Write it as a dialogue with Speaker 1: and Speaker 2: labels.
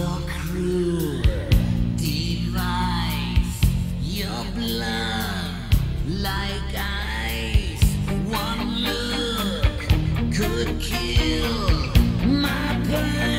Speaker 1: Your cruel device, your blood like ice. One look could kill my pain.